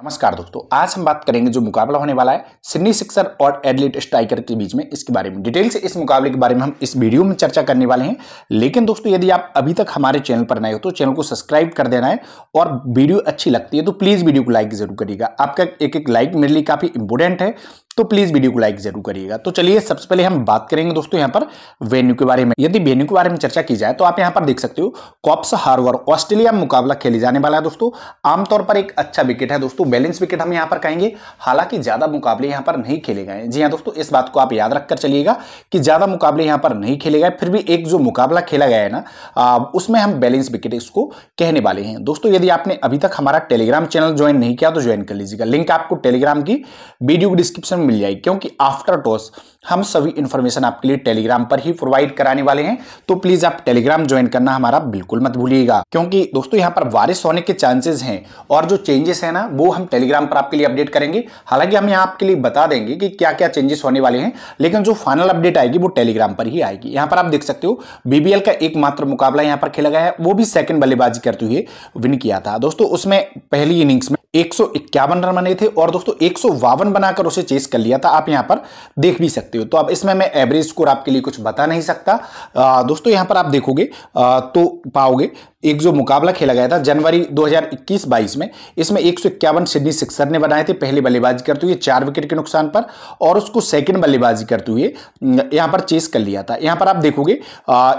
नमस्कार दोस्तों, आज हम बात करेंगे जो मुकाबला होने वाला है, सिडनी सिक्सर और एडलिट स्ट्राइकर के बीच में इसके बारे में। डिटेल से इस मुकाबले के बारे में हम इस वीडियो में चर्चा करने वाले हैं। लेकिन दोस्तों, यदि आप अभी तक हमारे चैनल पर नए हो तो चैनल को सब्सक्राइब कर देना है और वीडियो अच्छी लगती है तो प्लीज़ वीडियो को लाइक ज़रूर करिएगा। आपका एक एक लाइक मेरे लिए काफ़ी इंपोर्टेंट है। तो प्लीज़ वीडियो को लाइक ज़रूर करिएगा। तो चलिए, सबसे पहले हम बात करेंगे दोस्तों यहाँ पर वेन्यू के बारे में। यदि वेन्यू के बारे में चर्चा की जाए तो आप यहाँ पर देख सकते हो, कॉप्स हार्वर ऑस्ट्रेलिया मुकाबला खेले जाने वाला है दोस्तों। आमतौर पर एक अच्छा विकेट है दोस्तों बैलेंस विकेट हम यहाँ पर कहेंगे। हालाँकि ज़्यादा मुकाबले यहाँ पर नहीं खेले गए जी हाँ दोस्तों, इस बात को आप याद रखकर चलिएगा कि ज़्यादा मुकाबले यहाँ पर नहीं खेले गए, फिर भी एक जो मुकाबला खेला गया है ना उसमें हम बैलेंस विकेट इसको कहने वाले हैं। दोस्तों, यदि आपने अभी तक हमारा टेलीग्राम चैनल ज्वाइन नहीं किया तो ज्वाइन कर लीजिएगा। लिंक आपको टेलीग्राम की वीडियो डिस्क्रिप्शन में मिल जाएगी क्योंकि आफ्टर टॉस हम सभी इंफॉर्मेशन आपके लिए टेलीग्राम पर ही प्रोवाइड कराने वाले हैं। तो प्लीज़ आप टेलीग्राम ज्वाइन करना हमारा बिल्कुल मत भूलिएगा। क्योंकि दोस्तों, यहाँ पर बारिश होने के चांसेस हैं और जो चेंजेस है ना, वो हम टेलीग्राम पर आपके लिए अपडेट करेंगे। हालाँकि हम यहाँ आपके लिए बता देंगे कि क्या क्या चेंजेस होने वाले हैं, लेकिन जो फाइनल अपडेट आएगी, वो टेलीग्राम पर ही आएगी। यहाँ पर आप देख सकते हो बीबीएल का एकमात्र मुकाबला यहाँ पर खेला गया है। वो भी सेकंड बल्लेबाजी करते हुए विन किया था। दोस्तों, उसमें पहली इनिंग्स में एक सौ इक्यावन रन बने थे और दोस्तों, एक सौ बावन बनाकर उसे चेस कर लिया था। आप यहाँ पर देख भी सकते हो। तो अब इसमें मैं एवरेज स्कोर आपके लिए कुछ बता नहीं सकता। आ, दोस्तों यहाँ पर आप देखोगे आ, तो पाओगे एक जो मुकाबला खेला गया था जनवरी 2021-22 में इसमें एक सिडनी सिक्सर ने बनाए थे पहली बल्लेबाजी करते हुए चार विकेट के नुकसान पर और उसको सेकंड बल्लेबाजी करते हुए यहाँ पर चेस कर लिया था। यहाँ पर आप देखोगे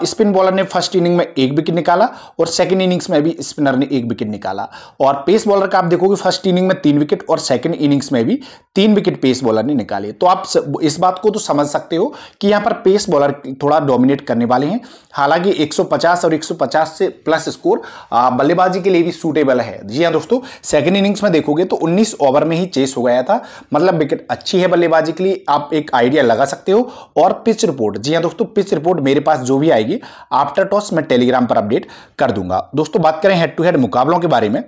स्पिन बॉलर ने फ़र्स्ट इनिंग में एक विकेट निकाला और सेकंड इनिंग्स में भी स्पिनर ने एक विकेट निकाला। और पेस बॉलर का आप देखोगे फ़र्स्ट इनिंग में तीन विकेट और सेकेंड इनिंग्स में भी तीन विकेट पेस बॉलर ने निकाले। तो आप इस बात को तो समझ सकते हो कि यहाँ पर पेस बॉलर थोड़ा डोमिनेट करने वाले हैं। हालाँकि 150 और 150 से प्लस स्कोर बल्लेबाजी के लिए भी सूटेबल है। जी हाँ दोस्तों सेकंड इनिंग्स में देखोगे तो 19 ओवर में ही चेस हो गया था। मतलब विकेट अच्छी है बल्लेबाजी के लिए, आप एक आइडिया लगा सकते हो। और पिच रिपोर्ट जी हाँ दोस्तों पिच रिपोर्ट मेरे पास जो भी आएगी आफ्टर टॉस मैं टेलीग्राम पर अपडेट कर दूँगा। दोस्तों, बात करें हेड टू हेड मुकाबलों के बारे में।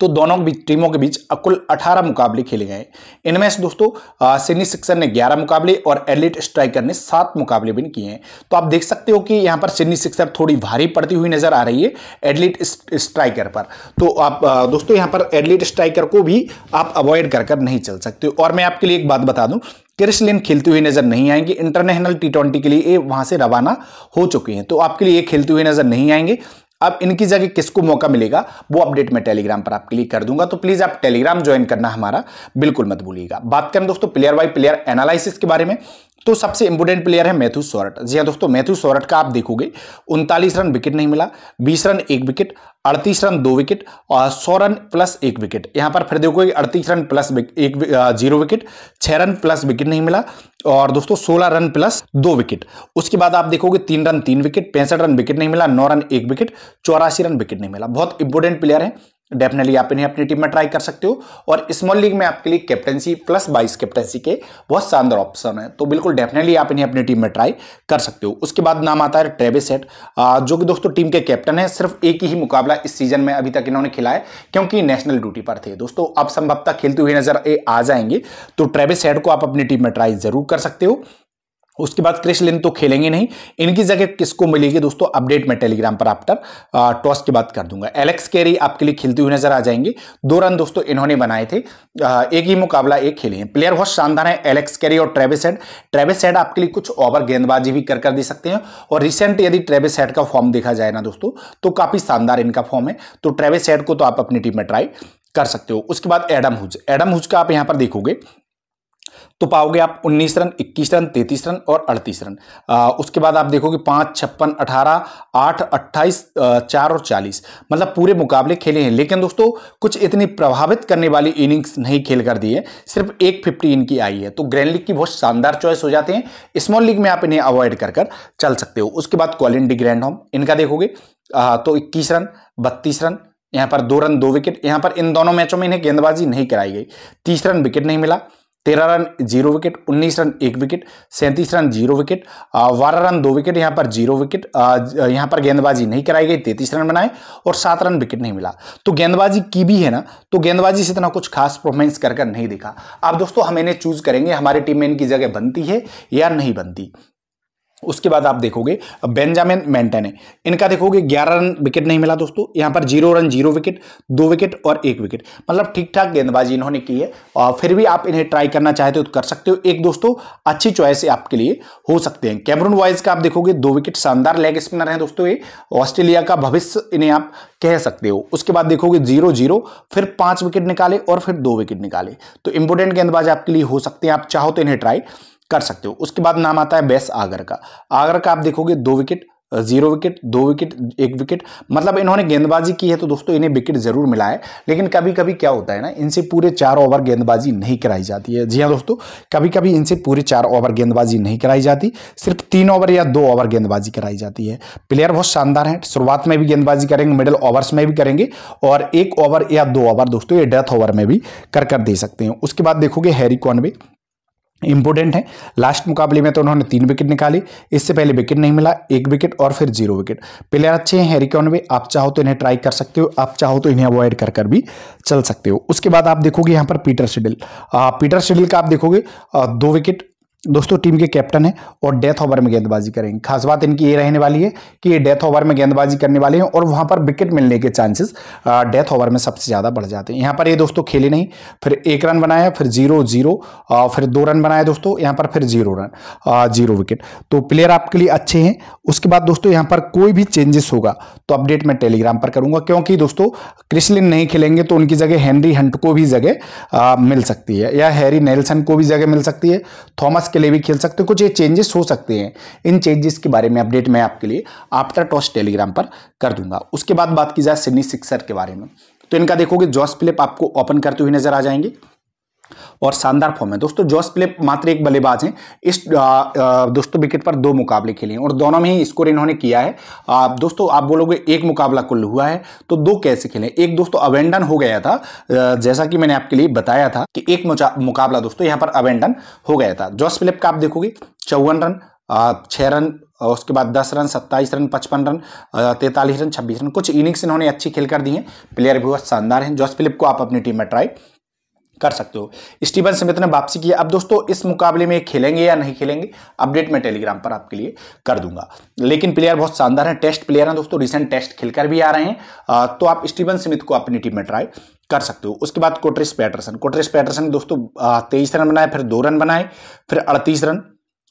तो दोनों टीमों के बीच कुल 18 मुकाबले खेले गए। इनमें से दोस्तों सिडनी सिक्सर ने 11 मुकाबले और एलिट स्ट्राइकर ने सात मुकाबले भी किए हैं। तो आप देख सकते हो कि यहाँ पर सिडनी सिक्सर थोड़ी भारी पड़ती हुई नज़र आ रही है एडलिट स्ट्राइकर पर। तो आप दोस्तों, यहाँ पर एडलिट स्ट्राइकर को भी आप अवॉइड कर कर नहीं चल सकते और मैं आपके लिए एक बात बता दूँ क्रिस लिन खेलते हुए नज़र नहीं आएँगे। इंटरनेशनल टी ट्वेंटी के लिए वहाँ से रवाना हो चुके हैं। तो आपके लिए खेलते हुए नज़र नहीं आएँगे। अब इनकी जगह किसको मौका मिलेगा, वो अपडेट मैं टेलीग्राम पर आपके लिए कर दूँगा। तो प्लीज़ आप टेलीग्राम ज्वाइन करना हमारा, बिल्कुल मत भूलिएगा। बात करें दोस्तों प्लेयर बाई प्लेयर एनालिसिस के बारे में तो सबसे इंपोर्टेंट प्लेयर है मैथ्यू सोरट जी हाँ दोस्तों, मैथ्यू सोरट का आप देखोगे, उनतालीस रन विकेट नहीं मिला, बीस रन एक विकेट अड़तीस रन, दो विकेट और सौ रन प्लस एक विकेट यहाँ पर फिर देखो अड़तीस रन प्लस एक ज़ीरो विकेट छह रन प्लस विकेट नहीं मिला, और दोस्तों सोलह रन प्लस दो विकेट उसके बाद आप देखोगे तीन रन, तीन विकेट पैंसठ रन विकेट नहीं मिला, नौ रन, एक विकेट चौरासी रन विकेट नहीं मिला। बहुत इंपोर्टेंट प्लेयर है। डेफिनेटली आप इन्हें अपनी टीम में ट्राई कर सकते हो। और स्मॉल लीग में आपके लिए कैप्टनसी प्लस बाईस कैप्टनसी के बहुत शानदार ऑप्शन है। तो बिल्कुल डेफिनेटली आप इन्हें अपनी टीम में ट्राई कर सकते हो। उसके बाद नाम आता है ट्रेविस सेट जो कि दोस्तों टीम के कैप्टन है, सिर्फ़ एक ही मुकाबला इस सीज़न में अभी तक इन्होंने खिलाया क्योंकि नेशनल ड्यूटी पर थे। दोस्तों, अब संभवतः खेलते हुए नज़र आ जाएँगे। तो ट्रेविस सेट को आप अपनी टीम में ट्राई ज़रूर कर सकते हो। उसके बाद क्रिश लिन तो खेलेंगे नहीं। इनकी जगह किसको मिलेगी दोस्तों? अपडेट मैं टेलीग्राम पर आफ्टर टॉस की बात कर दूँगा। एलेक्स कैरी आपके लिए खेलते हुए नज़र आ जाएँगे। दो रन दोस्तों इन्होंने बनाए थे। आ, एक ही मुकाबला एक खेले हैं। प्लेयर बहुत शानदार है एलेक्स कैरी और ट्रेविस हेड। ट्रेविस हेड आपके लिए कुछ ओवर गेंदबाजी भी कर कर दे सकते हैं। और रिसेंट यदि ट्रेविस हेड का फॉर्म देखा जाए ना दोस्तों तो काफ़ी शानदार इनका फॉर्म है। तो ट्रेविस हेड को तो आप अपनी टीम में ट्राई कर सकते हो। उसके बाद एडम हुज। एडम हुज का आप यहाँ पर देखोगे। तो पाओगे आप 19 रन 21 रन 33 रन और 38 रन। आ, उसके बाद आप देखोगे पाँच छप्पन अठारह आठ अट्ठाईस चार और चालीस। मतलब पूरे मुकाबले खेले हैं। लेकिन दोस्तों कुछ इतनी प्रभावित करने वाली इनिंग्स नहीं खेल कर दी है। सिर्फ़ एक फिफ्टी इनकी आई है। तो ग्रैंड लीग की बहुत शानदार चॉइस हो जाते हैं। स्मॉल लीग में आप इन्हें अवॉइड कर कर चल सकते हो। उसके बाद क्वालिन डी ग्रैंड होम इनका देखोगे आ, तो इक्कीस रन बत्तीस रन यहाँ पर दो रन दो विकेट यहाँ पर इन दोनों मैचों में इन्हें गेंदबाजी नहीं कराई गई। तीस रन विकेट नहीं मिला। तेरह रन, ज़ीरो विकेट उन्नीस रन, एक विकेट सैंतीस रन, ज़ीरो विकेट बारह रन, दो विकेट यहाँ पर ज़ीरो विकेट यहाँ पर गेंदबाजी नहीं कराई गई, तैतीस रन बनाए और सात रन विकेट नहीं मिला। तो गेंदबाजी की भी है ना तो गेंदबाजी से इतना कुछ खास परफॉर्मेंस कर कर नहीं दिखा। अब दोस्तों, हम इन्हें चूज़ करेंगे, हमारी टीम में इनकी जगह बनती है या नहीं बनती। उसके बाद आप देखोगे, बेंजामिन मेंटेन इनका देखोगे, ग्यारह रन विकेट नहीं मिला दोस्तों। यहाँ पर ज़ीरो रन, ज़ीरो विकेट दो विकेट और एक विकेट मतलब ठीक ठाक गेंदबाजी इन्होंने की है और फिर भी आप इन्हें ट्राई करना चाहते हो तो कर सकते हो। एक दोस्तों, अच्छी चॉइस आपके लिए, हो सकते हैं। कैमरून वाइज का आप देखोगे, दो विकेट शानदार लेग स्पिनर है दोस्तों ये। ऑस्ट्रेलिया का भविष्य इन्हें आप कह सकते हो। उसके बाद देखोगे ज़ीरो ज़ीरो फिर पाँच विकेट निकाले और फिर दो विकेट निकाले। तो इंपोर्टेंट गेंदबाज आपके लिए हो सकते हैं, आप चाहो तो इन्हें ट्राई कर सकते हो। उसके बाद नाम आता है बेस आगर का। आगर का आप देखोगे दो विकेट, ज़ीरो विकेट, दो विकेट, एक विकेट। मतलब इन्होंने गेंदबाजी की है तो दोस्तों इन्हें विकेट ज़रूर मिला है। लेकिन कभी कभी क्या होता है ना, इनसे पूरे चार ओवर गेंदबाजी नहीं कराई जाती है। जी हाँ दोस्तों कभी कभी इनसे पूरे चार ओवर गेंदबाजी नहीं कराई जाती। सिर्फ़ तीन ओवर या दो ओवर गेंदबाजी कराई जाती है। प्लेयर बहुत शानदार है, शुरुआत में भी गेंदबाजी करेंगे, मिडिल ओवर्स में भी करेंगे और एक ओवर या दो ओवर दोस्तों ये डेथ ओवर में भी कर कर दे सकते हैं। उसके बाद देखोगे हैरी कॉनवे इंपोर्टेंट है। लास्ट मुकाबले में तो उन्होंने तीन विकेट निकाली, इससे पहले विकेट नहीं मिला, एक विकेट और फिर ज़ीरो विकेट। प्लेयर अच्छे हैं हैरी कॉनवे, आप चाहो तो इन्हें ट्राई कर सकते हो, आप चाहो तो इन्हें अवॉइड कर कर भी चल सकते हो। उसके बाद आप देखोगे यहाँ पर पीटर शेडिल। पीटर शेडिल का आप देखोगे दो विकेट दोस्तों, टीम के कैप्टन है और डेथ ओवर में गेंदबाजी करेंगे। खास बात इनकी ये रहने वाली है कि ये डेथ ओवर में गेंदबाजी करने वाले हैं और वहाँ पर विकेट मिलने के चांसेस डेथ ओवर में सबसे ज़्यादा बढ़ जाते हैं। यहाँ पर ये दोस्तों खेले नहीं, फिर एक रन बनाया, फिर ज़ीरो ज़ीरो फिर दो रन बनाया दोस्तों, यहाँ पर फिर ज़ीरो रन ज़ीरो विकेट। तो प्लेयर आपके लिए अच्छे हैं। उसके बाद दोस्तों यहाँ पर कोई भी चेंजेस होगा तो अपडेट मैं टेलीग्राम पर करूँगा, क्योंकि दोस्तों क्रिसलिन नहीं खेलेंगे तो उनकी जगह हेनरी हंट को भी जगह मिल सकती है या हैरी नेल्सन को भी जगह मिल सकती है। थॉमस के लिए भी खेल सकते हो। कुछ ये चेंजेस हो सकते हैं। इन चेंजेस के बारे में अपडेट मैं आपके लिए आफ्टर टॉस टेलीग्राम पर कर दूँगा। उसके बाद बात की जाए सिडनी सिक्सर के बारे में। तो इनका देखोगे जॉस फिलिप आपको ओपन करते हुए नज़र आ जाएँगे। और शानदार फॉर्म है। दोस्तों जॉस प्लेप मात्र एक बल्लेबाज हैं। इस दोस्तों विकेट पर दो मुकाबले खेले हैं और दोनों में ही स्कोर इन्होंने किया है। दोस्तों, आप बोलोगे एक मुकाबला कुल हुआ है तो दो कैसे खेले? एक दोस्तों अवेंडन हो गया था। जैसा कि मैंने आपके लिए बताया था कि एक मुकाबला दोस्तों, यहाँ पर अवेंडन हो गया था। जॉस प्लेप का आप देखोगे, चौवन रन छः रन उसके बाद दस रन, सत्ताईस रन, पचपन रन तैंतालीस रन, छब्बीस रन, कुछ इनिंग्स इन्होंने अच्छी खेल कर दी हैं। प्लेयर भी बहुत शानदार हैं। जॉस फिलिप को आप अपनी टीम में ट्राई कर सकते हो। स्टीवन स्मिथ ने वापसी की अब दोस्तों, इस मुकाबले में खेलेंगे या नहीं खेलेंगे, अपडेट मैं टेलीग्राम पर आपके लिए कर दूँगा। लेकिन प्लेयर बहुत शानदार हैं टेस्ट प्लेयर हैं दोस्तों रिसेंट टेस्ट खेलकर भी आ रहे हैं। तो आप स्टीवन स्मिथ को अपनी टीम में ट्राई कर सकते हो। उसके बाद कोटरिस पैटरसन। कोटरिस पैटरसन दोस्तों तेईस रन बनाए, फिर दो रन बनाए, फिर अड़तीस रन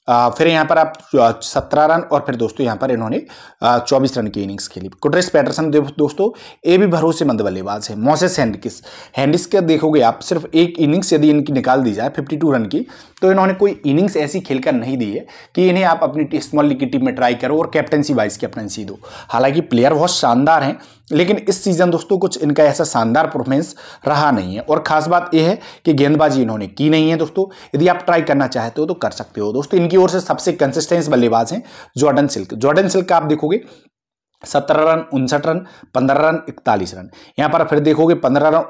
फिर यहाँ पर आप सत्रह रन और फिर दोस्तों यहाँ पर इन्होंने चौबीस रन की इनिंग्स खेली। कुड्रेस पैटरसन दोस्तों ए भी भरोसेमंद बल्लेबाज है। मोसेस हैंडिस हैंडिस का देखोगे आप, सिर्फ़ एक इनिंग्स यदि इनकी निकाल दी जाए 52 रन की तो इन्होंने कोई इनिंग्स ऐसी खेलकर नहीं दी है कि इन्हें आप अपनी स्मॉल लीग की टीम में ट्राई करो और कैप्टनसी वाइस कैप्टनसी दो। हालाँकि प्लेयर बहुत शानदार हैं, लेकिन इस सीज़न दोस्तों कुछ इनका ऐसा शानदार परफॉर्मेंस रहा नहीं है। और खास बात यह है कि गेंदबाजी इन्होंने की नहीं है दोस्तों। यदि आप ट्राई करना चाहते हो तो कर सकते हो। दोस्तों, इनकी ओर से सबसे कंसिस्टेंस बल्लेबाज हैं जॉर्डन सिल्क जॉर्डन सिल्क का आप देखोगे सत्रह रन, उनसठ रन, पंद्रह रन, इकतालीस रन। यहाँ पर फिर देखोगे पंद्रह रन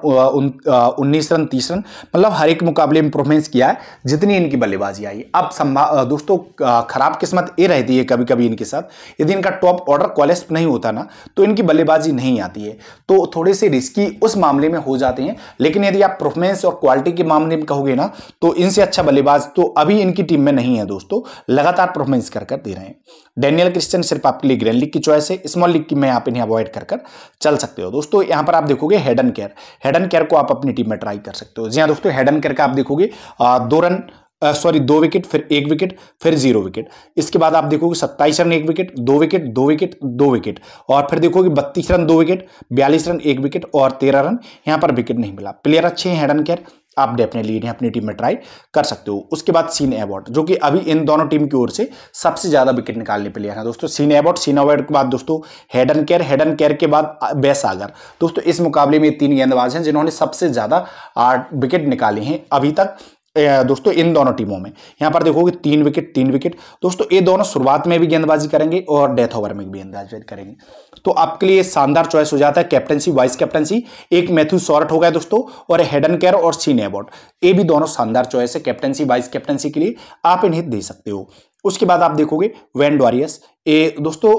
उन्नीस रन, तीस रन मतलब हर एक मुकाबले में परफॉर्मेंस किया है, जितनी इनकी बल्लेबाजी आई। अब संभाव दोस्तों खराब किस्मत ये रहती है कभी कभी इनके साथ। यदि इनका टॉप ऑर्डर क्वालिस्ट नहीं होता ना तो इनकी बल्लेबाजी नहीं आती है। तो थोड़े से रिस्की उस मामले में हो जाते हैं, लेकिन यदि आप परफॉर्मेंस और क्वालिटी के मामले में कहोगे ना तो इनसे अच्छा बल्लेबाज तो अभी इनकी टीम में नहीं है दोस्तों, लगातार परफॉर्मेंस कर कर दे रहे हैं। डेनियल क्रिस्टन सिर्फ़ आपके लिए ग्रैंड लीग की चॉइस है। स्मॉल लीग की मैं आप इन्हें अवॉइड कर कर चल सकते हो। दोस्तों, यहाँ पर आप देखोगे Head and Carey Head and Carey को आप अपनी टीम में ट्राई कर सकते हो। जी हाँ दोस्तों हेड एंड केयर का आप देखोगे दो रन सॉरी दो विकेट फिर एक विकेट फिर ज़ीरो विकेट इसके बाद आप देखोगे सत्ताईस रन, एक विकेट दो विकेट दो विकेट दो विकेट और फिर देखोगे बत्तीस रन, दो विकेट बयालीस रन, एक विकेट और तेरह रन। यहाँ पर विकेट नहीं मिला। प्लेयर अच्छे हैं हेड एंड केयर आप डेफिनेटली इन्हें अपनी टीम में ट्राई कर सकते हो। उसके बाद सीन एबॉट जो कि अभी इन दोनों टीम की ओर से सबसे ज़्यादा विकेट निकालने पे लिया है दोस्तों सीन एबॉट सीन एबॉट के बाद दोस्तों हेडन केयर हेडन केयर के बाद बेसागर दोस्तों, इस मुकाबले में तीन गेंदबाज हैं जिन्होंने सबसे ज़्यादा विकेट निकाले हैं अभी तक। दोस्तों, इन दोनों टीमों में। यहाँ पर देखोगे तीन विकेट तीन विकेट दोस्तों, ये दोनों शुरुआत में भी गेंदबाजी करेंगे और डेथ ओवर में भी गेंदबाजी करेंगे। तो आपके लिए शानदार चॉइस हो जाता है कैप्टनसी वाइस कैप्टनसी एक मैथ्यू सॉर्ट हो गया दोस्तों, और हेडन केयर और सीन एबॉट ये भी दोनों शानदार चॉइस है कैप्टनसी वाइस कैप्टनसी के लिए। आप इन्हें दे सकते हो। उसके बाद आप देखोगे वैन डॉरियस ए दोस्तों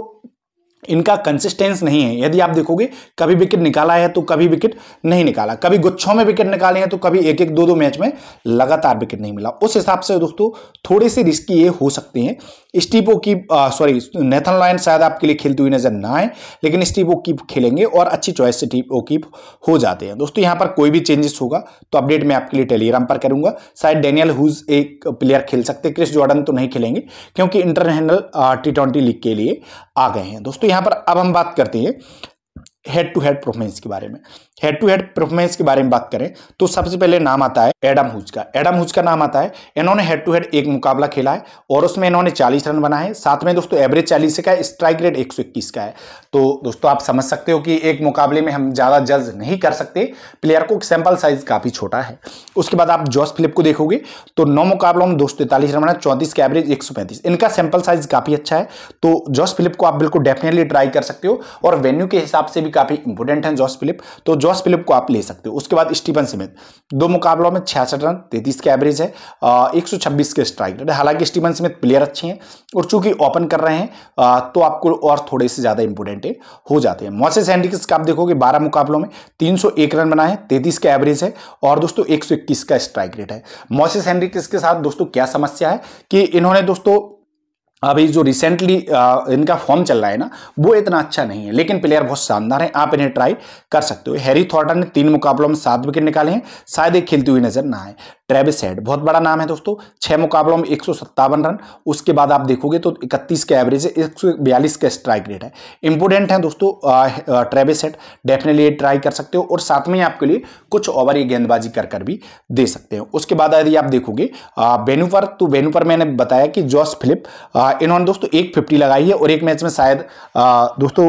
इनका कंसिस्टेंस नहीं है। यदि आप देखोगे, कभी विकेट निकाला है तो कभी विकेट नहीं निकाला। कभी गुच्छों में विकेट निकाले हैं तो कभी एक एक दो दो मैच में लगातार विकेट नहीं मिला। उस हिसाब से दोस्तों थोड़े से रिस्की ये हो सकते हैं। स्टीपो की सॉरी नेथन लॉयन शायद आपके लिए खेलती हुई नज़र ना आए, लेकिन स्टीपो कीप खेलेंगे और अच्छी चॉइस से टीपो कीप हो जाते हैं। दोस्तों, यहाँ पर कोई भी चेंजेस होगा तो अपडेट मैं आपके लिए टेलीग्राम पर करूँगा। शायद डेनियल हुज एक प्लेयर खेल सकते क्रिस जॉर्डन तो नहीं खेलेंगे, क्योंकि इंटरनेशनल टी ट्वेंटी लीग के लिए आ गए हैं। दोस्तों, यहाँ पर अब हम बात करते हैं हेड टू हेड परफॉर्मेंस के बारे में। हेड टू हेड परफॉर्मेंस के बारे में बात करें तो सबसे पहले नाम आता है एडम हुज का। एडम हुज का नाम आता है, इन्होंने हेड टू हेड एक मुकाबला खेला है, और उसमें इन्होंने 40 रन बनाए साथ में दोस्तों एवरेज 40 का है स्ट्राइक रेट 121 का है। तो दोस्तों, आप समझ सकते हो कि एक मुकाबले में हम ज़्यादा जज नहीं कर सकते। प्लेयर को सैंपल साइज़ काफ़ी छोटा है। उसके बाद आप जॉस फिलिप को देखोगे तो नौ मुकाबलों में दो रन बनाए, चौंतीस का एवरेज एक सौ पैंतीस। इनका सैंपल साइज़ काफ़ी अच्छा है। तो जॉस फिलिप को आप बिल्कुल डेफिनेटली ट्राई कर सकते हो, और वेन्यू के हिसाब से भी काफ़ी इंपोर्टेंट है जॉस फिलिप तो जॉस फिलिप को आप ले सकते हो। उसके बाद स्टीफन स्मिथ दो मुकाबलों में छियासठ रन, तैतीस का एवरेज है। एक सौ छब्बीस के स्ट्राइक रेट हालाँकि स्टीफन स्मिथ प्लेयर अच्छे हैं और चूँकि ओपन कर रहे हैं तो आपको और थोड़े से ज़्यादा इंपोर्टेंट हो जाते हैं। मोसेस हैंडिक्स का आप देखोगे, बारह मुकाबलों में तीन सौ एक रन बनाए तैतीस का एवरेज है और दोस्तों एक सौ इक्कीस का स्ट्राइक रेट है। मोसेस हैंड्रिक्स के साथ दोस्तों क्या समस्या है कि इन्होंने दोस्तों अभी जो रिसेंटली इनका फॉर्म चल रहा है ना, वो इतना अच्छा नहीं है, लेकिन प्लेयर बहुत शानदार है, आप इन्हें ट्राई कर सकते हो। हैरी थॉर्टन ने तीन मुकाबलों में सात विकेट निकाले हैं, शायद एक खेलती हुई नज़र ना आए। ट्रेविस हेड बहुत बड़ा नाम है दोस्तों, छह मुकाबलों में एक सौ सत्तावन रन, उसके बाद आप देखोगे तो इकतीस का एवरेज है, एक का स्ट्राइक रेट है। इंपोर्टेंट है दोस्तों ट्रेविस हेड डेफिनेटली ट्राई कर सकते हो, और साथ में आपके लिए कुछ ओवर ये गेंदबाजी कर कर भी दे सकते हो। उसके बाद यदि आप देखोगे वेन्यू तो वेन्यू मैंने बताया कि जॉस फिलिप इन्होंने दोस्तों एक फिफ्टी लगाई है और एक मैच में शायद दोस्तों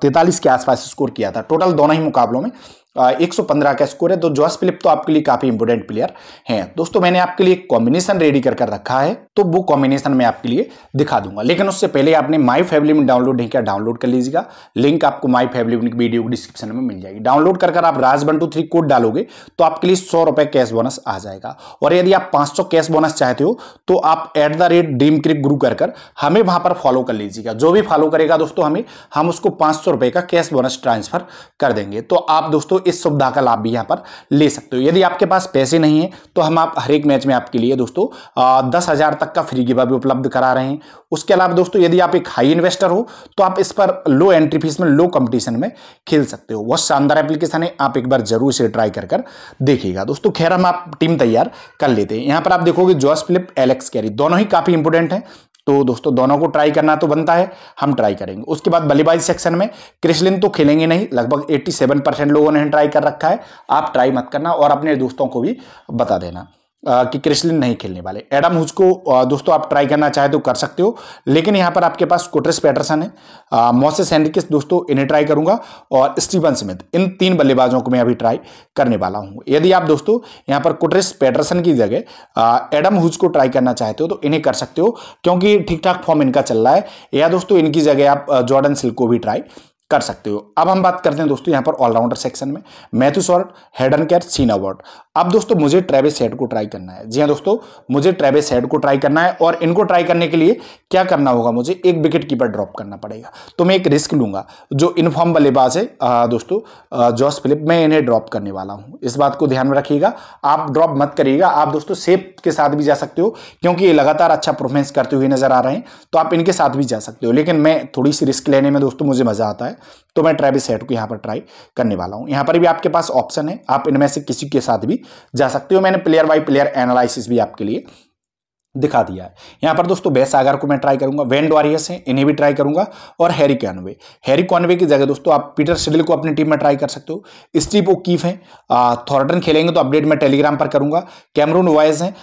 तैतालीस के आसपास स्कोर किया था। टोटल दोनों ही मुकाबलों में 115 का स्कोर है। तो जॉस फिलिप तो आपके लिए काफ़ी इंपोर्टेंट प्लेयर हैं। दोस्तों, मैंने आपके लिए कॉम्बिनेशन रेडी कर कर रखा है तो वो कॉम्बिनेशन मैं आपके लिए दिखा दूँगा। लेकिन उससे पहले आपने माई फैमिली में डाउनलोड नहीं किया डाउनलोड कर लीजिएगा। लिंक आपको माई फैमिली में वीडियो डिस्क्रिप्शन में मिल जाएगी। डाउनलोड कर कर आप Raj one two three code डालोगे तो आपके लिए सौ रुपए कैश बोनस आ जाएगा। और यदि आप पाँच सौ कैश बोनस चाहते हो तो आप at the rate dream cric guru कर कर हमें वहाँ पर फॉलो कर लीजिएगा। जो भी फॉलो करेगा दोस्तों हमें, हम उसको पाँच सौ रुपए का कैश बोनस ट्रांसफ़र कर देंगे। तो आप दोस्तों इस सुविधा का लाभ भी यहाँ पर ले सकते हो। यदि आपके पास पैसे नहीं है तो हम आप हर एक मैच में आपके लिए दोस्तों दस हज़ार तक का फ्री गिवा भी उपलब्ध करा रहे हैं। उसके अलावा दोस्तों, यदि आप एक हाई इन्वेस्टर हो तो आप इस पर लो एंट्री फ़ीस में लो कंपटीशन में खेल सकते हो। बहुत शानदार एप्लीकेशन है, आप एक बार ज़रूर से ट्राई कर कर देखिएगा। दोस्तों, खैर, हम आप टीम तैयार कर लेते हैं। यहाँ पर आप देखोगे जॉस फिलिप एलेक्स कैरी दोनों ही काफ़ी इंपोर्टेंट है। तो दोस्तों, दोनों को ट्राई करना तो बनता है, हम ट्राई करेंगे। उसके बाद बल्लेबाजी सेक्शन में क्रिसलिन तो खेलेंगे नहीं, लगभग 87 परसेंट लोगों ने ट्राई कर रखा है। आप ट्राई मत करना और अपने दोस्तों को भी बता देना। कि क्रिसलिन नहीं खेलने वाले। एडम हुज को दोस्तों, आप ट्राई करना चाहे तो कर सकते हो, लेकिन यहाँ पर आपके पास कोट्रेस पैटरसन है। मोसेस हेनरिकिस, दोस्तों, इन्हें ट्राई करूँगा, और स्टीवन स्मिथ, इन तीन बल्लेबाजों को मैं अभी ट्राई करने वाला हूँ। यदि आप, दोस्तों, यहाँ पर कोट्रेस पैटरसन की जगह एडम हुज को ट्राई करना चाहते हो तो इन्हें कर सकते हो, क्योंकि ठीक ठाक फॉर्म इनका चल रहा है। या, दोस्तों, इनकी जगह आप जॉर्डन सिल्क को भी ट्राई कर सकते हो। अब हम बात करते हैं दोस्तों यहाँ पर ऑलराउंडर सेक्शन में। Matthew Head and Carey Sean Abbott अब दोस्तों मुझे ट्रेविस हेड को ट्राई करना है। जी हाँ दोस्तों, मुझे ट्रेविस हेड को ट्राई करना है और इनको ट्राई करने के लिए क्या करना होगा मुझे? एक विकेट कीपर ड्रॉप करना पड़ेगा। तो मैं एक रिस्क लूँगा, जो इनफॉर्म बल्लेबाज है दोस्तों जॉस फिलिप मैं इन्हें ड्रॉप करने वाला हूँ। इस बात को ध्यान में रखिएगा। आप ड्रॉप मत करिएगा। आप दोस्तों सेफ़ के साथ भी जा सकते हो, क्योंकि ये लगातार अच्छा परफॉर्मेंस करते हुए नज़र आ रहे हैं तो आप इनके साथ भी जा सकते हो। लेकिन मैं थोड़ी सी रिस्क लेने में दोस्तों मुझे मज़ा आता है। तो मैं ट्रेविस हेड को यहाँ पर ट्राई करने वाला हूँ। यहाँ पर भी आपके पास ऑप्शन है। आप इनमें से किसी के साथ भी जा सकते हो। मैंने प्लेयर बाई प्लेयर एनालिसिस भी आपके लिए दिखा दिया है। यहाँ पर दोस्तों बेस को मैं ट्राई करूँगा वेन डॉरियस हैं, इन्हें भी ट्राई करूँगा, और हैरी कॉनवे हैरी कॉनवे की जगह दोस्तों आप पीटर सिडिल को अपनी टीम में ट्राई कर सकते हो। स्टीप ओ कीफ है थॉर्टन खेलेंगे तो अपडेट मैं टेलीग्राम पर करूँगा। कैमरून वाइज है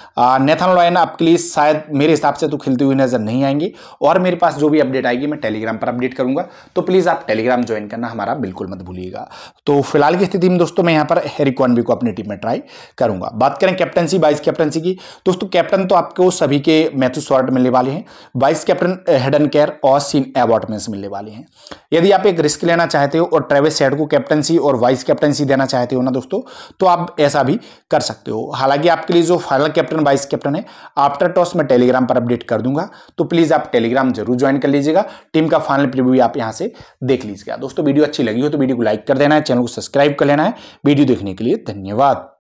नेथन लॉयन आपके लिए शायद मेरे हिसाब से तो खेलते हुए नज़र नहीं आएँगे, और मेरे पास जो भी अपडेट आएगी मैं टेलीग्राम पर अपडेट करूँगा। तो प्लीज़ आप टेलीग्राम ज्वाइन करना, हमारा बिल्कुल मत भूलिएगा। तो फ़िलहाल की स्थिति में दोस्तों मैं यहाँ पर हैरी कॉनवे को अपनी टीम में ट्राई करूँगा। बात करें कैप्टनसी वाइस कैप्टनसी की। दोस्तों कैप्टन तो आपको सभी के मैथ्यू शॉर्ट मिलने वाले हैं। Vice captain Head and Carey और सीन एवॉर्ड में से मिलने वाले हैं। यदि आप एक रिस्क लेना चाहते हो और ट्रेविस हेड को कैप्टनसी और वाइस कैप्टनसी देना चाहते हो ना दोस्तों तो आप ऐसा भी कर सकते हो। हालाँकि आपके लिए जो फाइनल कैप्टन, वाइस कैप्टन है, आफ्टर टॉस में टेलीग्राम पर अपडेट कर दूँगा तो प्लीज़ आप टेलीग्राम ज़रूर ज्वाइन कर लीजिएगा। टीम का फाइनल प्रीव्यू आप यहाँ से देख लीजिएगा। दोस्तों, वीडियो अच्छी लगी हो तो वीडियो को लाइक कर देना है, चैनल को सब्सक्राइब कर लेना है। वीडियो देखने के लिए धन्यवाद।